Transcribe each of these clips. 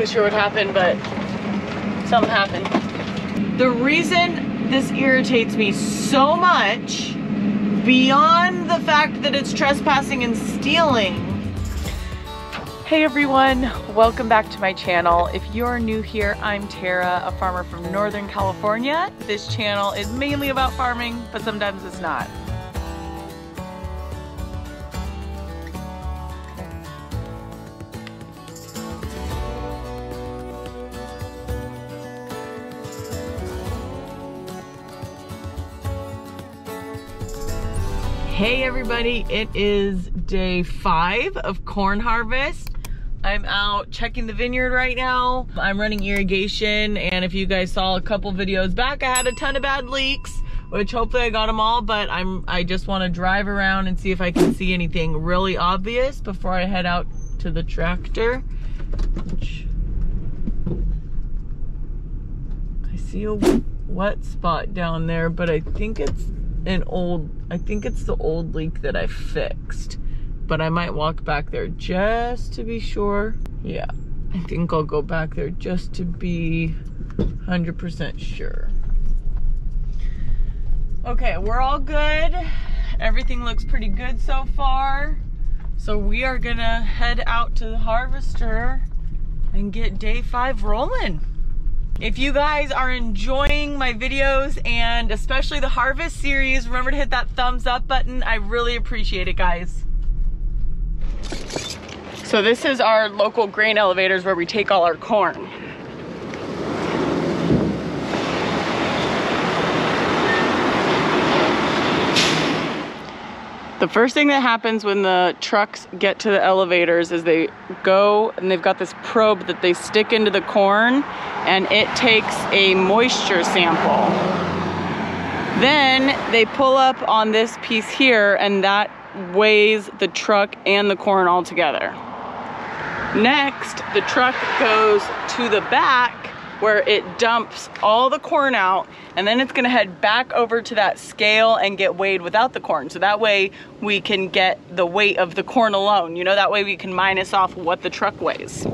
exactly sure what happened, but something happened. The reason this irritates me so much, beyond the fact that it's trespassing and stealing, Hey everyone, welcome back to my channel. If you're new here, I'm Tara, a farmer from Northern California. This channel is mainly about farming, but sometimes it's not. Hey everybody, it is day five of corn harvest. I'm out checking the vineyard right now. I'm running irrigation and if you guys saw a couple videos back, I had a ton of bad leaks, which hopefully I got them all, but I'm I just want to drive around and see if I can see anything really obvious before I head out to the tractor. I see a wet spot down there, but I think it's an old, I think it's the old leak that I fixed but I might walk back there just to be sure. Yeah, I think I'll go back there just to be 100% sure. Okay, we're all good. Everything looks pretty good so far. So we are gonna head out to the harvester and get day five rolling. If you guys are enjoying my videos and especially the harvest series, remember to hit that thumbs up button. I really appreciate it, guys. So this is our local grain elevators where we take all our corn. The first thing that happens when the trucks get to the elevators is they go and they've got this probe that they stick into the corn and it takes a moisture sample. Then they pull up on this piece here and that weighs the truck and the corn all together. Next, the truck goes to the back where it dumps all the corn out and then it's gonna head back over to that scale and get weighed without the corn. So that way we can get the weight of the corn alone. You know, that way we can minus off what the truck weighs.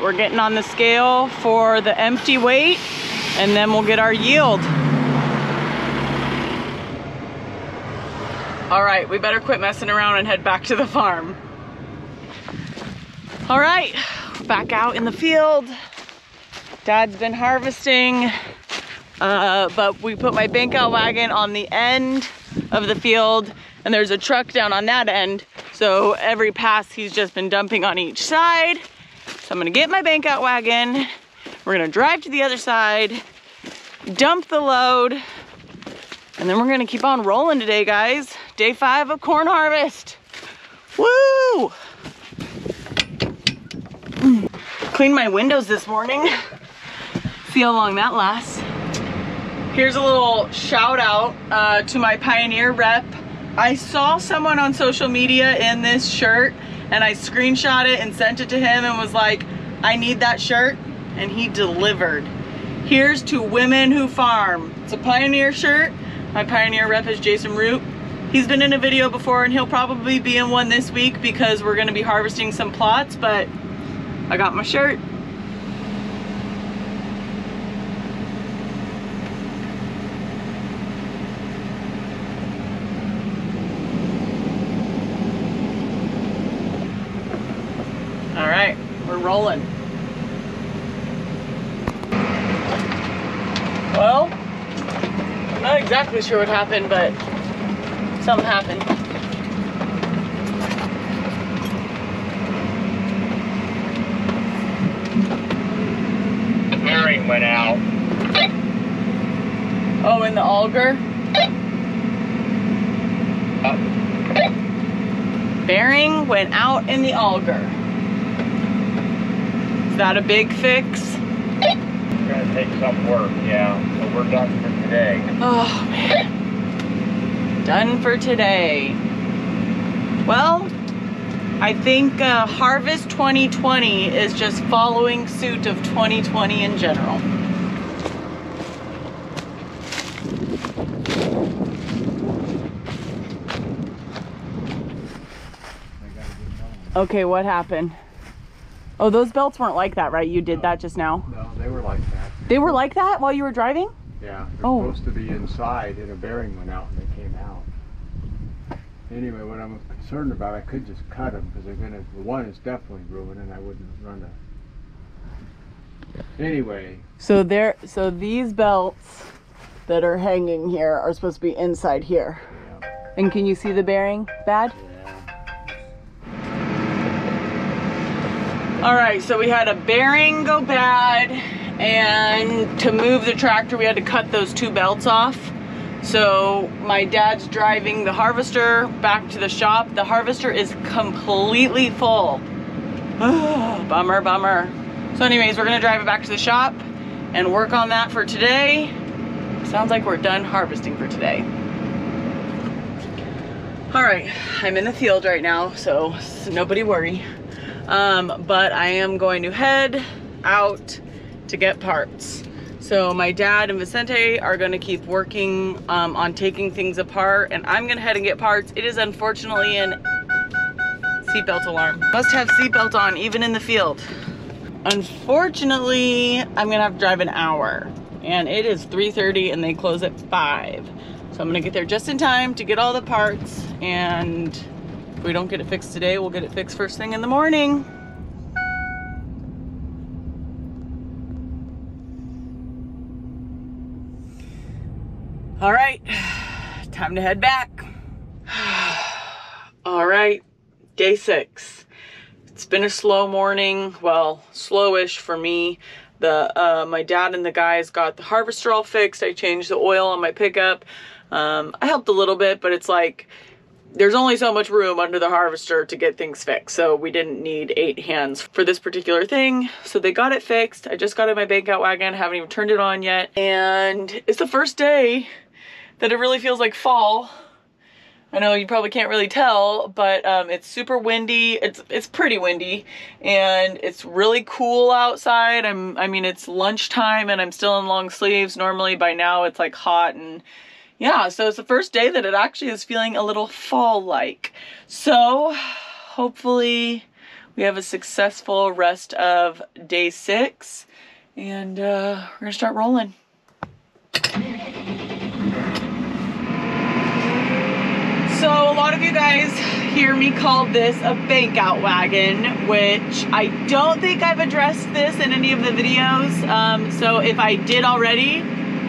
We're getting on the scale for the empty weight and then we'll get our yield. All right, we better quit messing around and head back to the farm. All right, back out in the field. Dad's been harvesting, uh, but we put my bank out wagon on the end of the field and there's a truck down on that end. So every pass he's just been dumping on each side. So I'm gonna get my bank out wagon. We're gonna drive to the other side, dump the load, and then we're gonna keep on rolling today, guys. Day five of corn harvest. Woo! Cleaned my windows this morning. See how long that lasts. Here's a little shout out uh, to my Pioneer rep. I saw someone on social media in this shirt and I screenshot it and sent it to him and was like, I need that shirt. And he delivered. Here's to women who farm. It's a Pioneer shirt. My Pioneer rep is Jason Root. He's been in a video before and he'll probably be in one this week because we're gonna be harvesting some plots, but I got my shirt. Rolling. Well, I'm Not exactly sure what happened, but something happened. The bearing went out. Oh, in the auger? Uh, Bearing went out in the auger. Is that a big fix? it's gonna take some work, yeah. So we're done for today. Oh man. Done for today. Well, I think uh, Harvest 2020 is just following suit of 2020 in general. Okay, what happened? Oh, those belts weren't like that, right? You did that just now. No, they were like that. They were like that while you were driving? Yeah, they're Oh. supposed to be inside and a bearing went out and they came out. Anyway, what I'm concerned about, I could just cut them because they're gonna, the one is definitely ruined and I wouldn't run a. Anyway, So there, so these belts that are hanging here are supposed to be inside here. yeah, And can you see the bearing bad? yeah. All right, so we had a bearing go bad and to move the tractor, we had to cut those two belts off. So my dad's driving the harvester back to the shop. The harvester is completely full. Ah, bummer, bummer. So anyways, we're gonna drive it back to the shop and work on that for today. Sounds like we're done harvesting for today. All right, I'm in the field right now, so nobody worry. Um, but I am going to head out to get parts. So my dad and Vicente are gonna keep working um, on taking things apart and I'm gonna head and get parts. It is unfortunately an seatbelt alarm. Must have seatbelt on even in the field. Unfortunately, I'm gonna have to drive an hour and it is 3.30 and they close at five. So I'm gonna get there just in time to get all the parts and we don't get it fixed today, we'll get it fixed first thing in the morning. All right, time to head back. All right, day six. It's been a slow morning. Well, slowish for me. The uh, my dad and the guys got the harvester all fixed. I changed the oil on my pickup. Um, I helped a little bit, but it's like there's only so much room under the harvester to get things fixed. So we didn't need eight hands for this particular thing. So they got it fixed. I just got in my bank out wagon. Haven't even turned it on yet. And it's the first day that it really feels like fall. I know you probably can't really tell, but um, it's super windy. It's it's pretty windy, and it's really cool outside. I'm I mean it's lunchtime, and I'm still in long sleeves. Normally by now it's like hot and yeah. So it's the first day that it actually is feeling a little fall-like. So hopefully we have a successful rest of day six, and uh, we're gonna start rolling. So a lot of you guys hear me call this a bank out wagon, which I don't think I've addressed this in any of the videos. Um, so if I did already,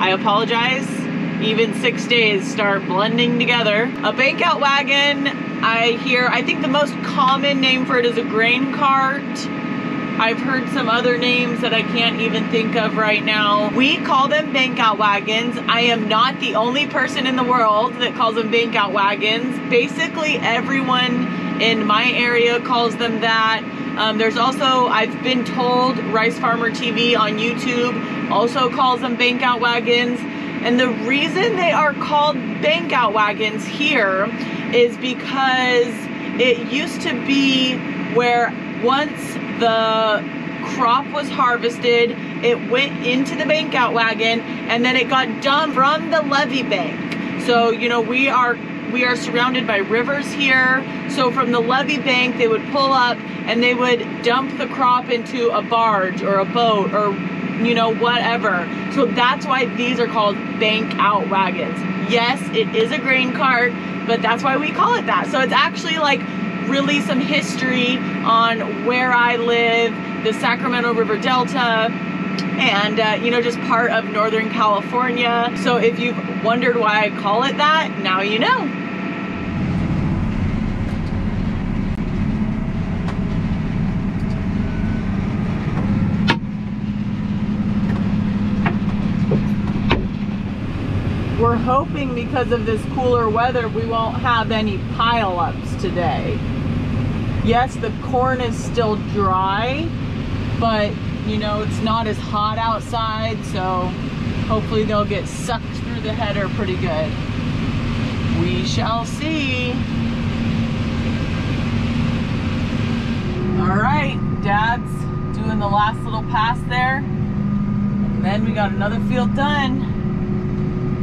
I apologize. Even six days start blending together. A bank out wagon, I hear, I think the most common name for it is a grain cart. I've heard some other names that I can't even think of right now. We call them bank out wagons. I am not the only person in the world that calls them bank out wagons. Basically, everyone in my area calls them that. Um, there's also, I've been told, Rice Farmer TV on YouTube also calls them bank out wagons. And the reason they are called bank out wagons here is because it used to be where once the crop was harvested, it went into the bank out wagon and then it got dumped from the levee bank. So, you know, we are we are surrounded by rivers here. So from the levee bank, they would pull up and they would dump the crop into a barge or a boat or you know, whatever. So that's why these are called bank out wagons. Yes, it is a grain cart, but that's why we call it that. So it's actually like really some history on where I live, the Sacramento River Delta, and uh, you know just part of northern california so if you've wondered why i call it that now you know we're hoping because of this cooler weather we won't have any pileups today yes the corn is still dry but you know, it's not as hot outside, so hopefully they'll get sucked through the header pretty good. We shall see. All right, Dad's doing the last little pass there. And then we got another field done.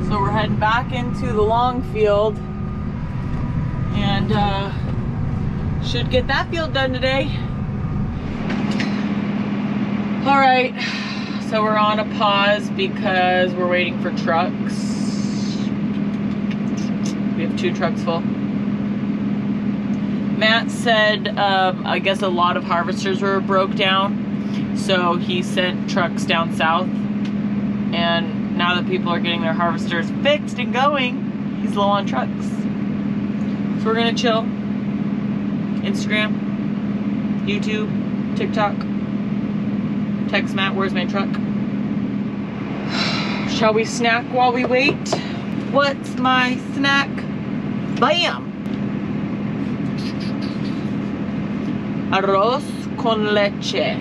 So we're heading back into the long field and uh, should get that field done today. All right, so we're on a pause because we're waiting for trucks. We have two trucks full. Matt said, um, I guess a lot of harvesters were broke down, so he sent trucks down south. And now that people are getting their harvesters fixed and going, he's low on trucks. So we're gonna chill. Instagram, YouTube, TikTok. Text Matt, where's my truck? Shall we snack while we wait? What's my snack? Bam! Arroz con leche,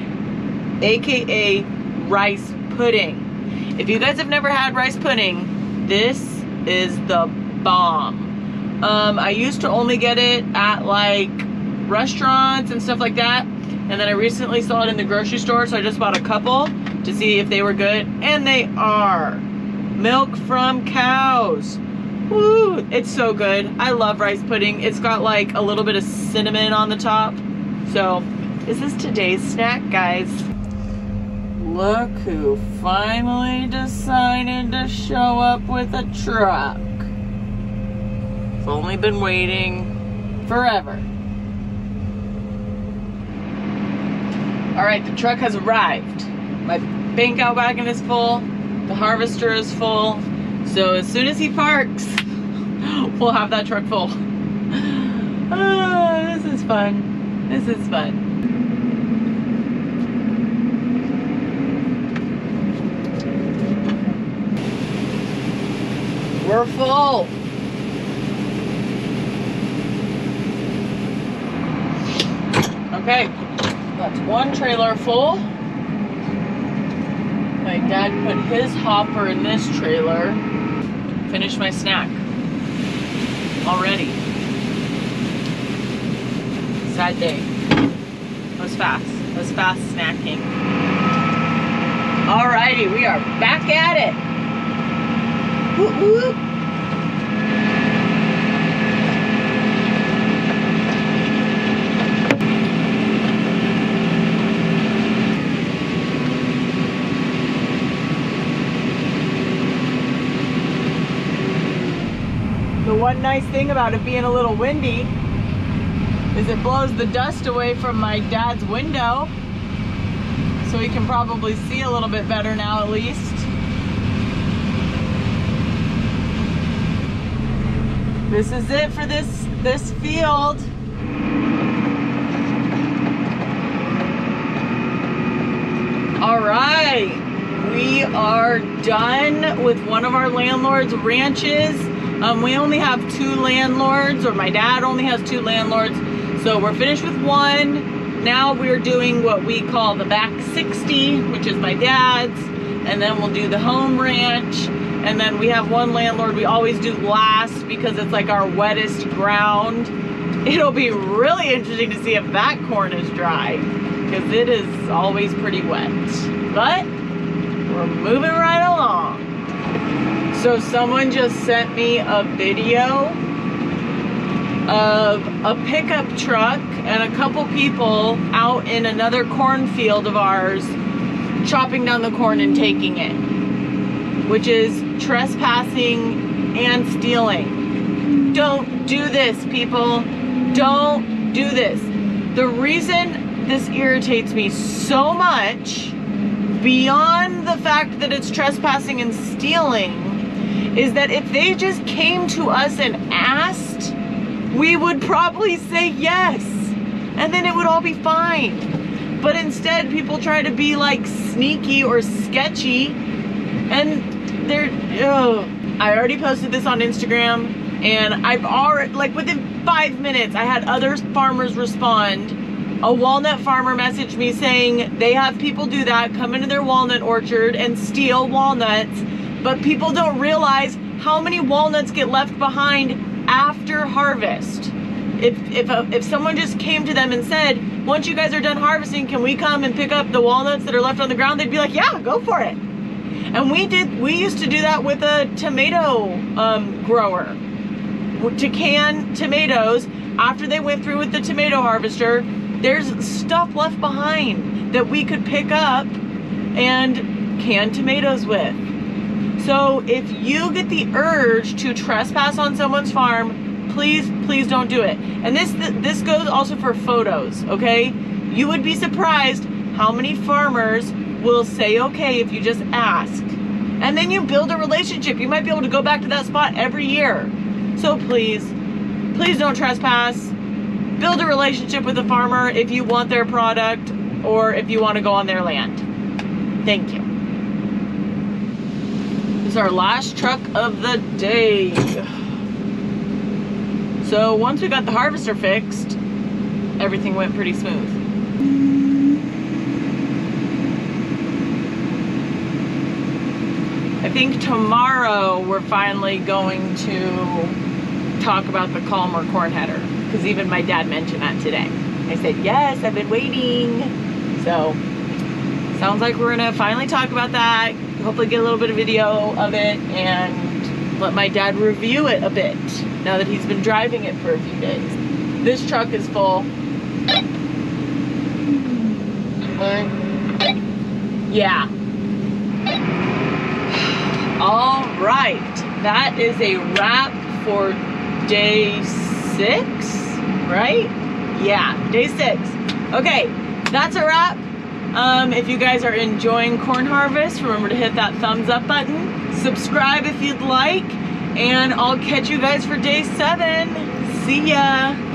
aka rice pudding. If you guys have never had rice pudding, this is the bomb. Um, I used to only get it at like restaurants and stuff like that and then I recently saw it in the grocery store, so I just bought a couple to see if they were good. And they are. Milk from cows. Woo, it's so good. I love rice pudding. It's got like a little bit of cinnamon on the top. So, is this is today's snack, guys. Look who finally decided to show up with a truck. I've only been waiting forever. All right, the truck has arrived. My bank out wagon is full. The harvester is full. So as soon as he parks, we'll have that truck full. Oh, this is fun. This is fun. We're full. Okay, that's one trailer full. My dad put his hopper in this trailer. Finished my snack. Already. Sad day. That was fast. That was fast snacking. Alrighty, we are back at it. Whoop, whoop. One nice thing about it being a little windy is it blows the dust away from my dad's window. So he can probably see a little bit better now at least. This is it for this this field. All right, we are done with one of our landlord's ranches. Um, we only have two landlords, or my dad only has two landlords. So we're finished with one. Now we're doing what we call the back 60, which is my dad's. And then we'll do the home ranch. And then we have one landlord we always do last because it's like our wettest ground. It'll be really interesting to see if that corn is dry because it is always pretty wet. But we're moving right along. So someone just sent me a video of a pickup truck and a couple people out in another cornfield of ours chopping down the corn and taking it, which is trespassing and stealing. Don't do this, people. Don't do this. The reason this irritates me so much beyond the fact that it's trespassing and stealing is that if they just came to us and asked, we would probably say yes. And then it would all be fine. But instead, people try to be like sneaky or sketchy. And they're, ugh. I already posted this on Instagram. And I've already, like within five minutes, I had other farmers respond a walnut farmer messaged me saying they have people do that, come into their walnut orchard and steal walnuts, but people don't realize how many walnuts get left behind after harvest. If if a, if someone just came to them and said, "Once you guys are done harvesting, can we come and pick up the walnuts that are left on the ground?" They'd be like, "Yeah, go for it." And we did. We used to do that with a tomato um, grower to can tomatoes after they went through with the tomato harvester there's stuff left behind that we could pick up and can tomatoes with. So if you get the urge to trespass on someone's farm, please, please don't do it. And this this goes also for photos, okay? You would be surprised how many farmers will say okay if you just ask. And then you build a relationship. You might be able to go back to that spot every year. So please, please don't trespass build a relationship with a farmer if you want their product or if you want to go on their land. Thank you. Is our last truck of the day. So once we got the harvester fixed, everything went pretty smooth. I think tomorrow we're finally going to talk about the Calmer corn header because even my dad mentioned that today. I said, yes, I've been waiting. So, sounds like we're gonna finally talk about that. Hopefully get a little bit of video of it and let my dad review it a bit now that he's been driving it for a few days. This truck is full. Yeah. All right, that is a wrap for day six right? Yeah, day six. Okay, that's a wrap. Um, if you guys are enjoying Corn Harvest, remember to hit that thumbs up button. Subscribe if you'd like. And I'll catch you guys for day seven. See ya.